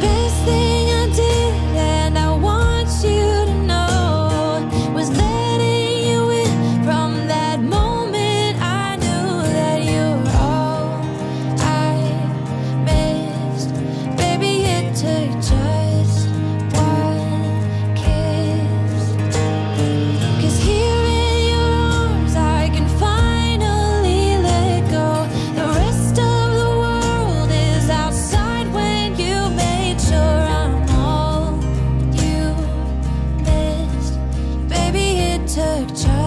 best thing took charge.